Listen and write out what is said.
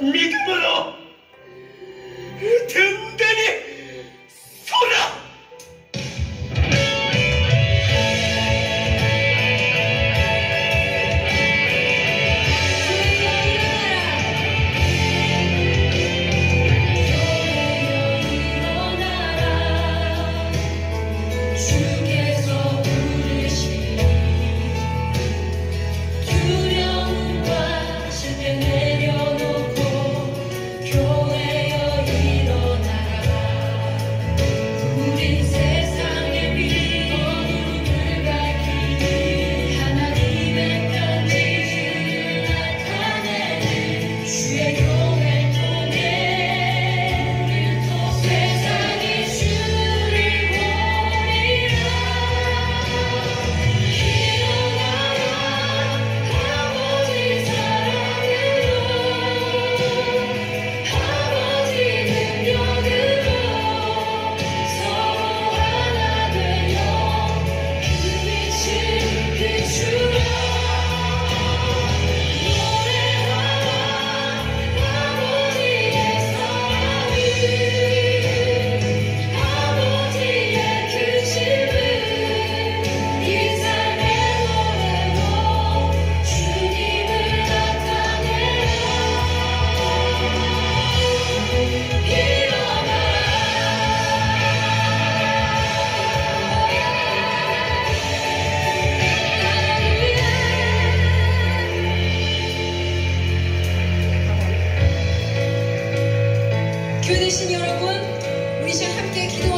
三雲の天でに 힘내신 여러분, 우리 시간 함께 기도